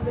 I'll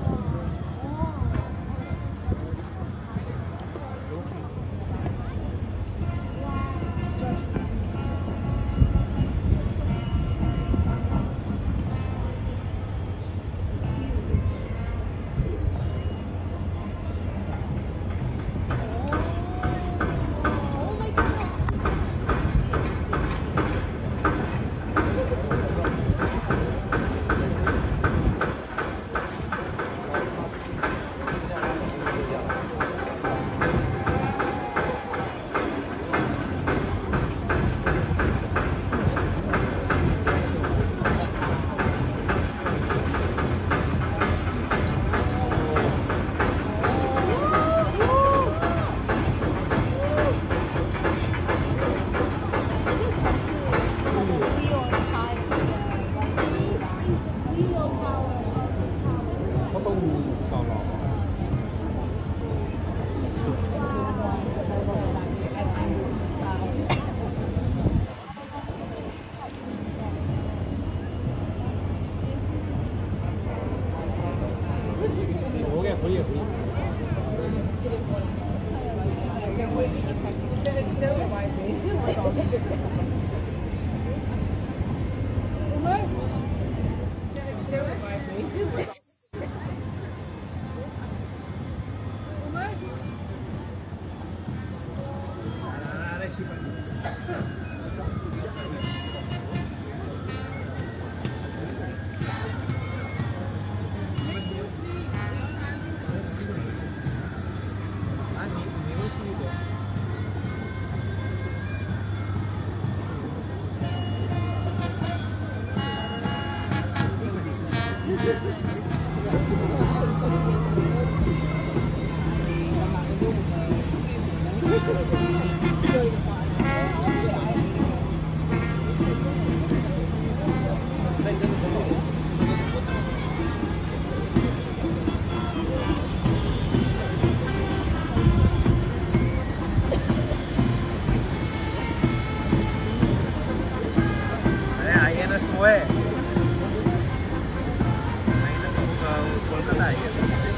Thank you. じゃない。